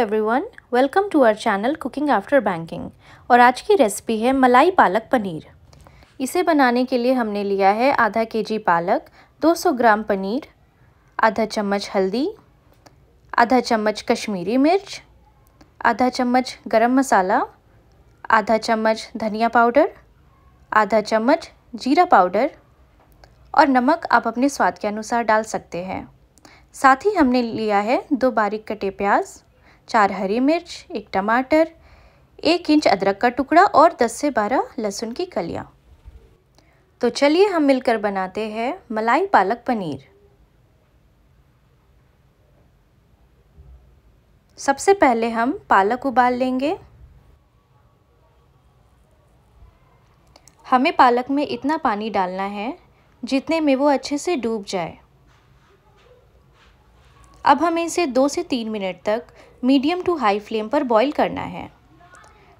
Everyone welcome to our channel cooking after banking और आज की रेसिपी है मलाई पालक पनीर। इसे बनाने के लिए हमने लिया है आधा के जी पालक 200 ग्राम पनीर, आधा चम्मच हल्दी, आधा चम्मच कश्मीरी मिर्च, आधा चम्मच गरम मसाला, आधा चम्मच धनिया पाउडर, आधा चम्मच जीरा पाउडर और नमक आप अपने स्वाद के अनुसार डाल सकते हैं। साथ ही हमने लिया है दो बारीक कटे प्याज चार हरी मिर्च, एक टमाटर, एक इंच अदरक का टुकड़ा और 10 से 12 लहसुन की कलियाँ। तो चलिए हम मिलकर बनाते हैं मलाई पालक पनीर। सबसे पहले हम पालक उबाल लेंगे। हमें पालक में इतना पानी डालना है जितने में वो अच्छे से डूब जाए। अब हमें इसे दो से तीन मिनट तक मीडियम टू हाई फ्लेम पर बॉईल करना है।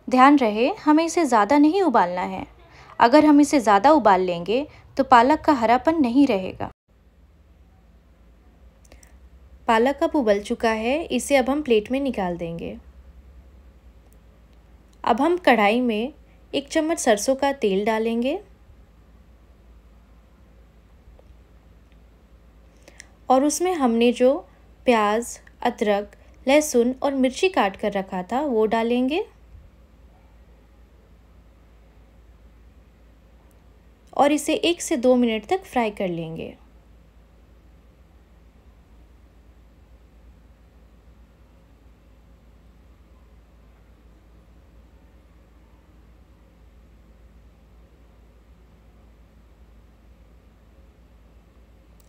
ध्यान रहे, हमें इसे ज़्यादा नहीं उबालना है। अगर हम इसे ज़्यादा उबाल लेंगे तो पालक का हरापन नहीं रहेगा। पालक अब उबल चुका है, इसे अब हम प्लेट में निकाल देंगे। अब हम कढ़ाई में एक चम्मच सरसों का तेल डालेंगे। और उसमें हमने जो प्याज, अदरक, लहसुन और मिर्ची काट कर रखा था, वो डालेंगे। और इसे एक से दो मिनट तक फ्राई कर लेंगे।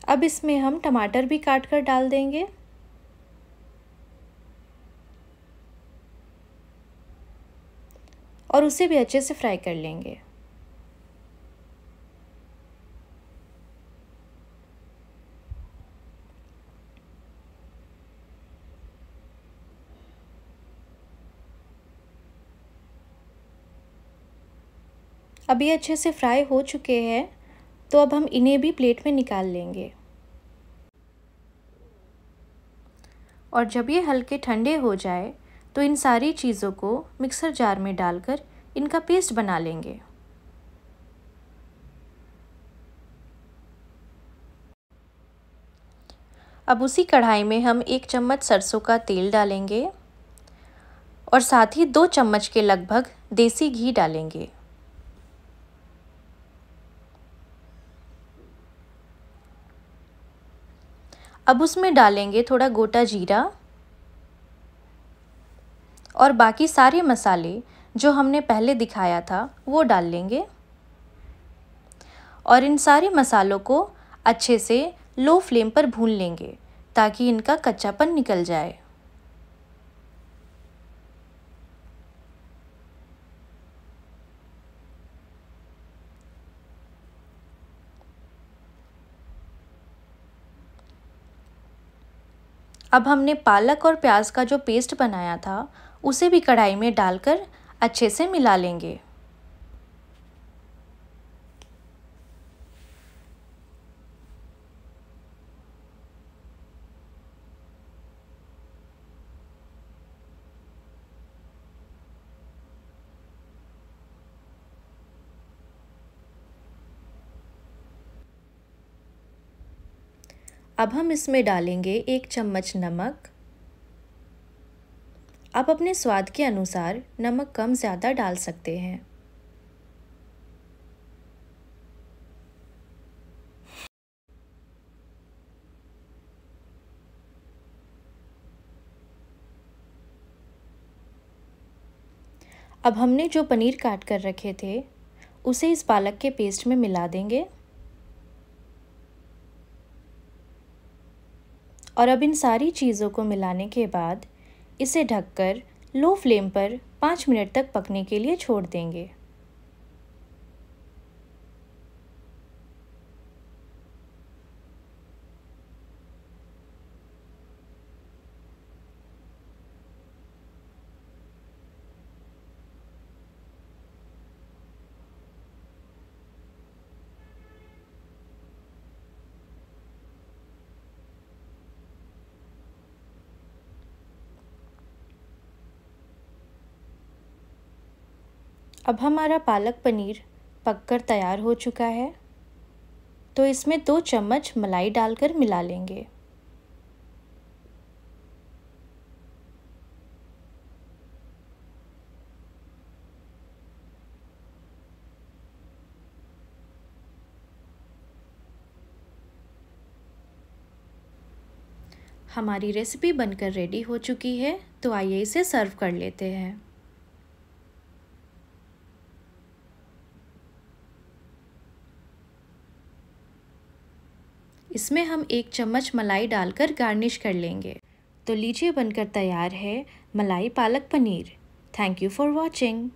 अब इसमें हम टमाटर भी काट कर डाल देंगे। और उसे भी अच्छे से फ्राई कर लेंगे। अभी अच्छे से फ्राई हो चुके हैं तो अब हम इन्हें भी प्लेट में निकाल लेंगे। और जब ये हल्के ठंडे हो जाए तो इन सारी चीज़ों को मिक्सर जार में डालकर इनका पेस्ट बना लेंगे। अब उसी कढ़ाई में हम एक चम्मच सरसों का तेल डालेंगे और साथ ही दो चम्मच के लगभग देसी घी डालेंगे। अब उसमें डालेंगे थोड़ा गोटा जीरा। और बाकी सारे मसाले जो हमने पहले दिखाया था, वो डाल लेंगे। और इन सारे मसालों को अच्छे से लो फ्लेम पर भून लेंगे, ताकि इनका कच्चापन निकल जाए। अब हमने पालक और प्याज का जो पेस्ट बनाया था उसे भी कढ़ाई में डालकर अच्छे से मिला लेंगे। अब हम इसमें डालेंगे एक चम्मच नमक। आप अपने स्वाद के अनुसार नमक कम ज़्यादा डाल सकते हैं। अब हमने जो पनीर काट कर रखे थे, उसे इस पालक के पेस्ट में मिला देंगे। और अब इन सारी चीज़ों को मिलाने के बाद इसे ढककर लो फ्लेम पर पाँच मिनट तक पकने के लिए छोड़ देंगे। अब हमारा पालक पनीर पककर तैयार हो चुका है। तो इसमें दो चम्मच मलाई डालकर मिला लेंगे। हमारी रेसिपी बनकर रेडी हो चुकी है तो आइए इसे सर्व कर लेते हैं। इसमें हम एक चम्मच मलाई डालकर गार्निश कर लेंगे। तो लीजिए बनकर तैयार है malai palak paneer. Thank you for watching